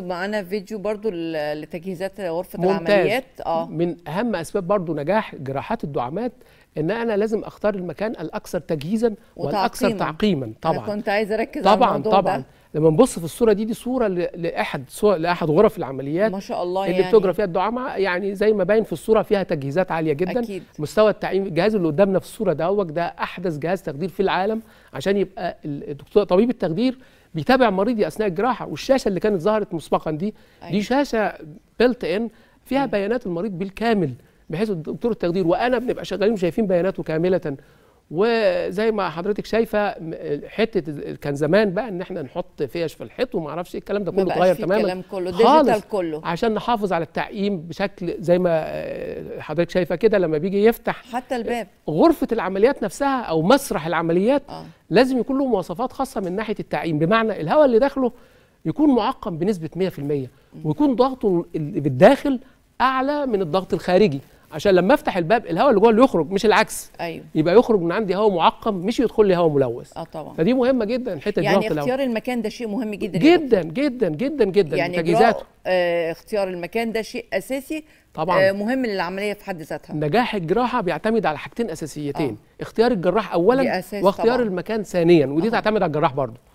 معانا فيديو برضو لتجهيزات غرفة ممتاز. العمليات. آه. من أهم أسباب برضو نجاح جراحات الدعامات إن أنا لازم أختار المكان الأكثر تجهيزا والأكثر وتعقيما. تعقيما. أنا طبعا. كنت عايزة أركز على طبعا الموضوع طبعا. ده لما نبص في الصورة دي دي صورة لأحد صور لأحد غرف العمليات ما شاء الله اللي يعني. بتجرى فيها الدعامة. يعني زي ما باين في الصورة فيها تجهيزات عالية جدا. أكيد. مستوى التعقيم الجهاز اللي قدامنا في الصورة دوت ده أحدث جهاز تخدير في العالم عشان يبقى الدكتور طبيب التخدير بيتابع مريضي أثناء الجراحة. والشاشة اللي كانت ظهرت مسبقا دي أيوة. دي شاشة built in فيها بيانات المريض بالكامل بحيث الدكتور التخدير وأنا بنبقى شغالين شايفين بياناته كاملة. وزي ما حضرتك شايفة حتة كان زمان بقى إن إحنا نحط فيش في الحيط وما أعرفش إيه الكلام ده كله اتغير تماما الكلام كله خالص. digital كله. عشان نحافظ على التعقيم بشكل زي ما آه، حضرتك شايفة كده لما بيجي يفتح حتى الباب. غرفة العمليات نفسها أو مسرح العمليات آه. لازم يكون له مواصفات خاصة من ناحية التعقيم بمعنى الهواء اللي داخله يكون معقم بنسبة 100% ويكون ضغطه اللي بالداخل أعلى من الضغط الخارجي. عشان لما افتح الباب الهواء اللي جوه اللي يخرج مش العكس. أيوه. يبقى يخرج من عندي هواء معقم مش يدخل لي هواء ملوث. آه طبعا. فدي مهمة جدا حتة يعني ضغط الهواء. اختيار المكان ده شيء مهم جدا. جدا جدا جدا جدا. يعني تجهيزاته آه اختيار المكان ده شيء أساسي طبعا. آه مهم للعملية في حد ذاتها. نجاح الجراحة بيعتمد على حاجتين أساسيتين. آه. اختيار الجراح دي اولا واختيار طبعاً. المكان ثانيا ودي آه. تعتمد على الجراح برضه.